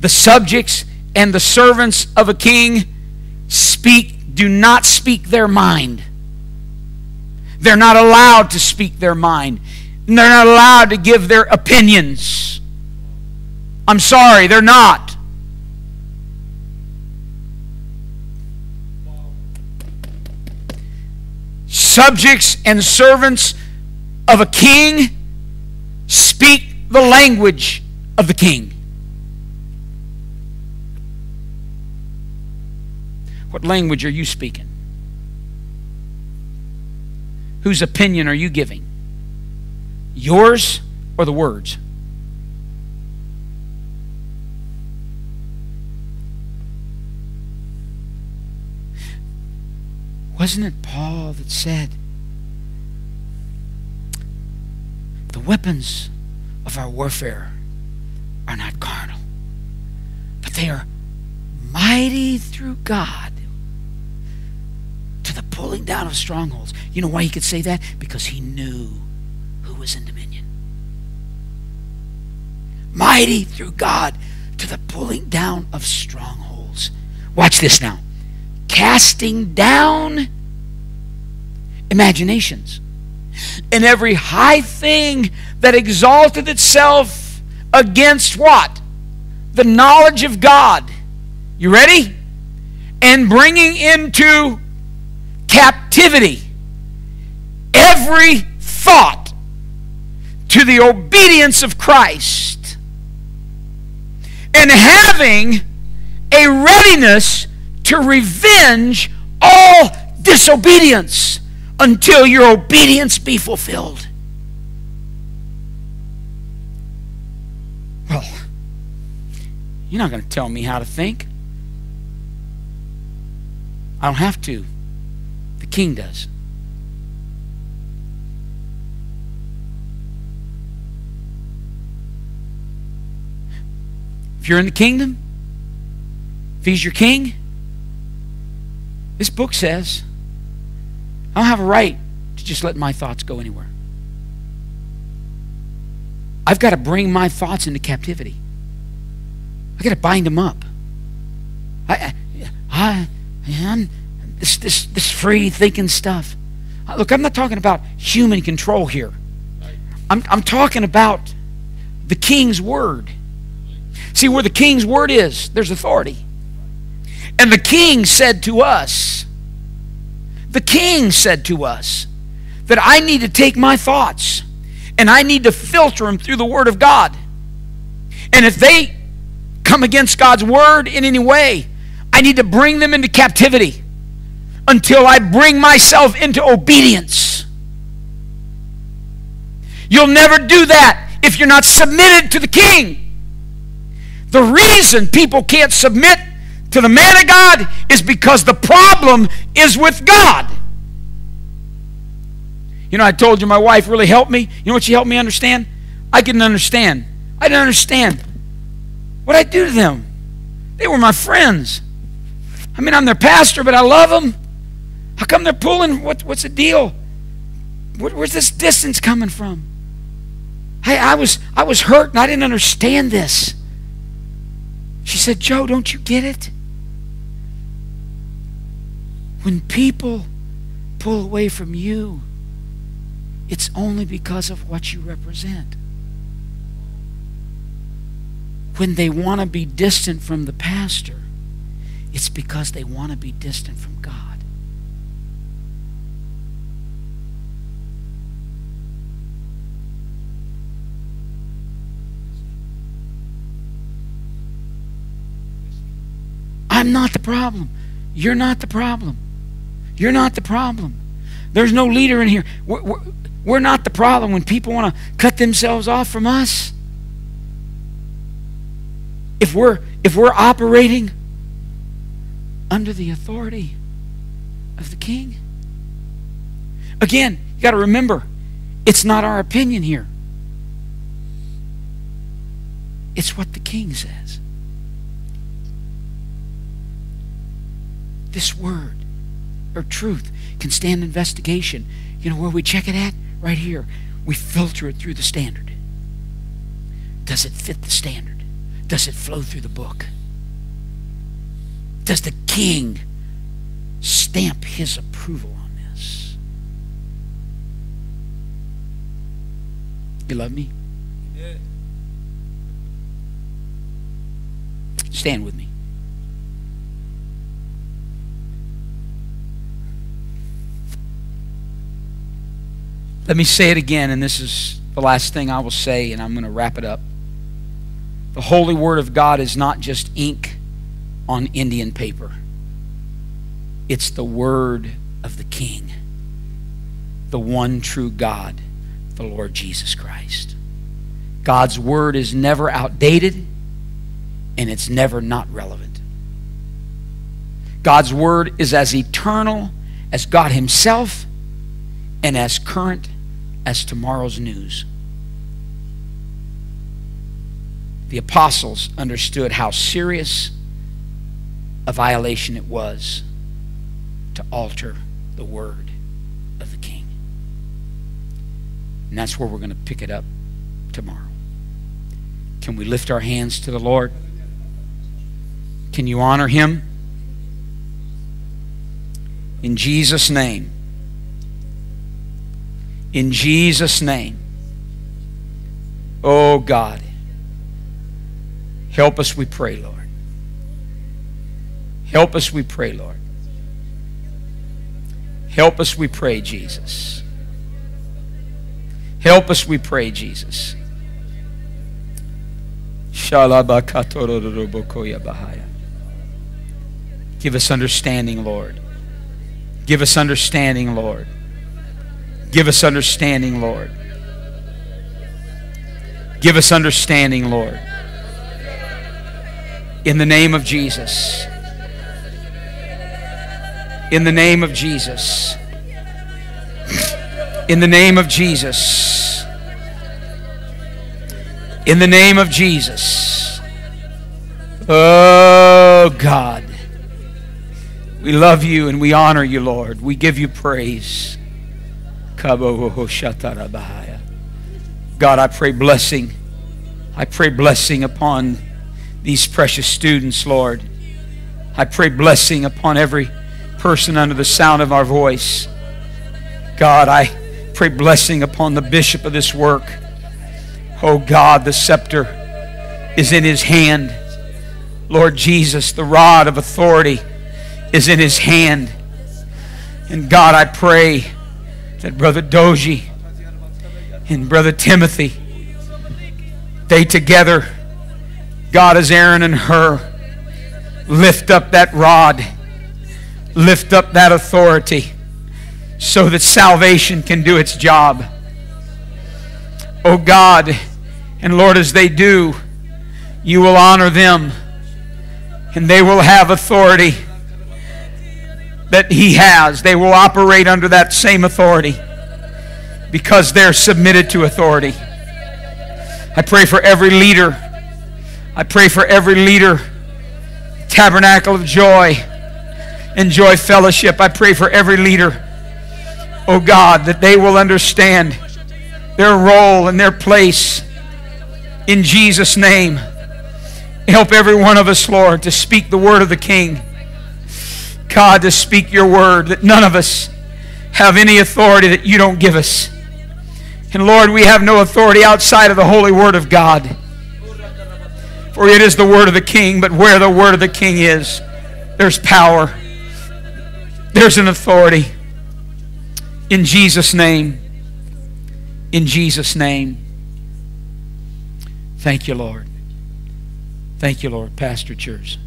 the subjects and the servants of a king speak do not speak their mind. They're not allowed to speak their mind. They're not allowed to give their opinions. I'm sorry, they're not. Subjects and servants of a king speak the language of the king. What language are you speaking? Whose opinion are you giving? Yours or the words? Wasn't it Paul that said, The weapons of our warfare are not carnal, but they are mighty through God pulling down of strongholds. You know why he could say that? Because he knew who was in dominion. Mighty through God to the pulling down of strongholds. Watch this now. Casting down imaginations and every high thing that exalted itself against what? The knowledge of God. You ready? And bringing into captivity every thought to the obedience of Christ and having a readiness to revenge all disobedience until your obedience be fulfilled. Well, you're not going to tell me how to think. I don't have to. King does. If you're in the kingdom, if he's your king, this book says, I don't have a right to just let my thoughts go anywhere. I've got to bring my thoughts into captivity. I got to bind them up. I, I, man, this, this, this free thinking stuff. Uh, look, I'm not talking about human control here. I'm, I'm talking about the king's word. See, where the king's word is, there's authority. And the king said to us, the king said to us, that I need to take my thoughts and I need to filter them through the word of God. And if they come against God's word in any way, I need to bring them into captivity until I bring myself into obedience. You'll never do that if you're not submitted to the king. The reason people can't submit to the man of God is because the problem is with God. You know, I told you my wife really helped me. You know what she helped me understand? I couldn't understand. I didn't understand. What I do to them? They were my friends. I mean, I'm their pastor, but I love them. How come they're pulling? What, what's the deal? Where, where's this distance coming from? Hey, I was I was hurt and I didn't understand this. She said, Joe, don't you get it? When people pull away from you, it's only because of what you represent. When they want to be distant from the pastor, it's because they want to be distant from God. I'm not the problem. You're not the problem. You're not the problem. There's no leader in here. We're, we're, we're not the problem when people want to cut themselves off from us. If we're if we're operating under the authority of the king. Again, you got to remember, it's not our opinion here. It's what the king says. This word or truth can stand investigation. You know where we check it at? Right here. We filter it through the standard. Does it fit the standard? Does it flow through the book? Does the king stamp his approval on this? You love me? Stand with me. Let me say it again, and this is the last thing I will say, and I'm going to wrap it up. The holy word of God is not just ink on Indian paper, it's the word of the King, the one true God, the Lord Jesus Christ. God's word is never outdated and it's never not relevant. God's word is as eternal as God Himself and as current as tomorrow's news. The apostles understood how serious a violation it was to alter the word of the king. And that's where we're going to pick it up tomorrow. Can we lift our hands to the Lord? Can you honor him? In Jesus' name. In Jesus' name. Oh God. Help us, we pray, Lord. Help us, we pray, Lord. Help us, we pray, Jesus. Help us, we pray, Jesus. Give us understanding, Lord. Give us understanding, Lord. Give us understanding, Lord. Give us understanding, Lord. In the name of Jesus. In the name of Jesus. In the name of Jesus. In the name of Jesus. Oh God. We love you and we honor you, Lord. We give you praise. God, I pray blessing. I pray blessing upon these precious students, Lord. I pray blessing upon every person under the sound of our voice. God, I pray blessing upon the bishop of this work. Oh God, the scepter is in his hand. Lord Jesus, the rod of authority is in his hand. And God, I pray that Brother Doji and Brother Timothy, they together, God as Aaron and Hur, lift up that rod, lift up that authority so that salvation can do its job. Oh God, and Lord, as they do, you will honor them and they will have authority that He has. They will operate under that same authority because they're submitted to authority. I pray for every leader. I pray for every leader, Tabernacle of Joy, Enjoy Fellowship. I pray for every leader, oh God, that they will understand their role and their place in Jesus' name. Help every one of us, Lord, to speak the word of the King. God, to speak your word, that none of us have any authority that you don't give us. And Lord, we have no authority outside of the holy word of God. For it is the word of the king, but where the word of the king is, there's power. There's an authority. In Jesus' name. In Jesus' name. Thank you, Lord. Thank you, Lord. Pastor Church.